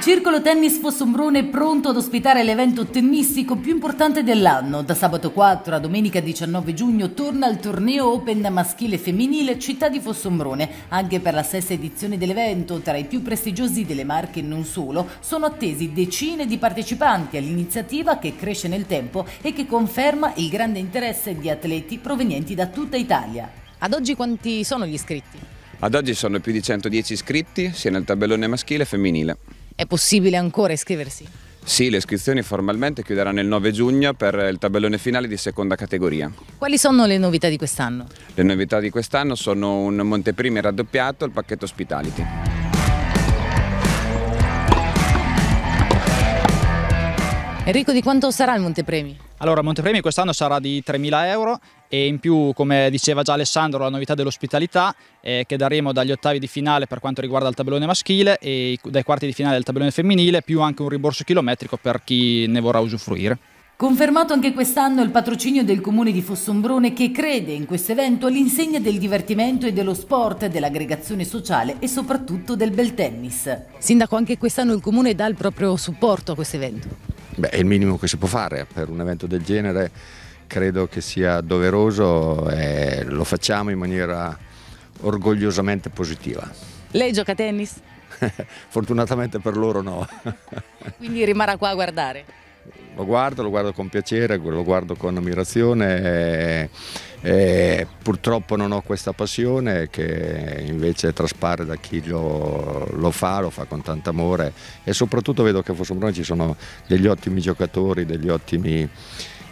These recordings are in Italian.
Circolo Tennis Fossombrone è pronto ad ospitare l'evento tennistico più importante dell'anno. Da sabato 4 a domenica 19 giugno torna il torneo Open maschile e femminile Città di Fossombrone. Anche per la sesta edizione dell'evento, tra i più prestigiosi delle Marche e non solo, sono attesi decine di partecipanti all'iniziativa che cresce nel tempo e che conferma il grande interesse di atleti provenienti da tutta Italia. Ad oggi quanti sono gli iscritti? Ad oggi sono più di 110 iscritti sia nel tabellone maschile che femminile. È possibile ancora iscriversi? Sì, le iscrizioni formalmente chiuderanno il 9 giugno per il tabellone finale di seconda categoria. Quali sono le novità di quest'anno? Le novità di quest'anno sono un monteprimi raddoppiato e il pacchetto hospitality. Enrico, di quanto sarà il montepremi? Allora, il montepremi quest'anno sarà di 3.000 euro e in più, come diceva già Alessandro, la novità dell'ospitalità è che daremo dagli ottavi di finale per quanto riguarda il tabellone maschile e dai quarti di finale del tabellone femminile, più anche un rimborso chilometrico per chi ne vorrà usufruire. Confermato anche quest'anno il patrocinio del comune di Fossombrone che crede in questo evento all'insegna del divertimento e dello sport, dell'aggregazione sociale e soprattutto del bel tennis. Sindaco, anche quest'anno il comune dà il proprio supporto a questo evento. Beh, è il minimo che si può fare per un evento del genere, credo che sia doveroso e lo facciamo in maniera orgogliosamente positiva. Lei gioca a tennis? Fortunatamente per loro no. Quindi rimarrà qua a guardare? Lo guardo, lo guardo con piacere, lo guardo con ammirazione e, e purtroppo non ho questa passione che invece traspare da chi lo, lo, fa, lo fa con tanto amore e soprattutto vedo che a Fossombrone ci sono degli ottimi giocatori, degli ottimi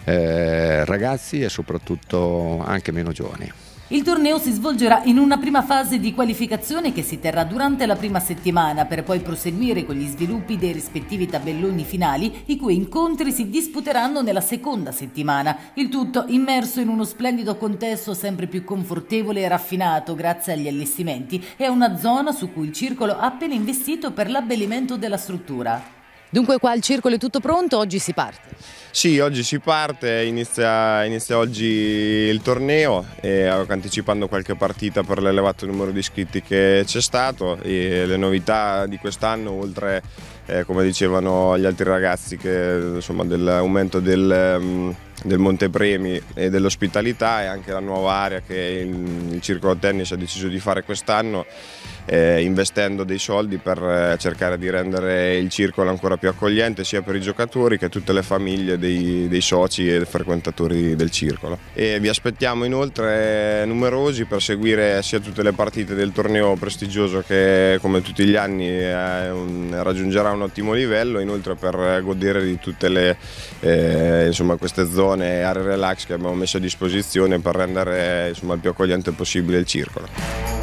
eh, ragazzi e soprattutto anche meno giovani. Il torneo si svolgerà in una prima fase di qualificazione che si terrà durante la prima settimana per poi proseguire con gli sviluppi dei rispettivi tabelloni finali i cui incontri si disputeranno nella seconda settimana. Il tutto immerso in uno splendido contesto sempre più confortevole e raffinato grazie agli allestimenti e a una zona su cui il circolo ha appena investito per l'abbellimento della struttura. Dunque qua il circolo è tutto pronto, oggi si parte? Sì, oggi si parte, inizia, inizia oggi il torneo e anticipando qualche partita per l'elevato numero di iscritti che c'è stato e le novità di quest'anno oltre eh, come dicevano gli altri ragazzi che insomma dell'aumento del, mm, del montepremi e dell'ospitalità e anche la nuova area che il, Circolo Tennis ha deciso di fare quest'anno eh, investendo dei soldi per eh, cercare di rendere il circolo ancora più accogliente sia per i giocatori che tutte le famiglie dei, dei soci e frequentatori del circolo. E vi aspettiamo inoltre numerosi per seguire sia tutte le partite del torneo prestigioso che come tutti gli anni eh, un, raggiungerà un ottimo livello, inoltre per godere di tutte le, eh, insomma, queste zone aree relax che abbiamo messo a disposizione per rendere insomma, il più accogliente possibile il circolo.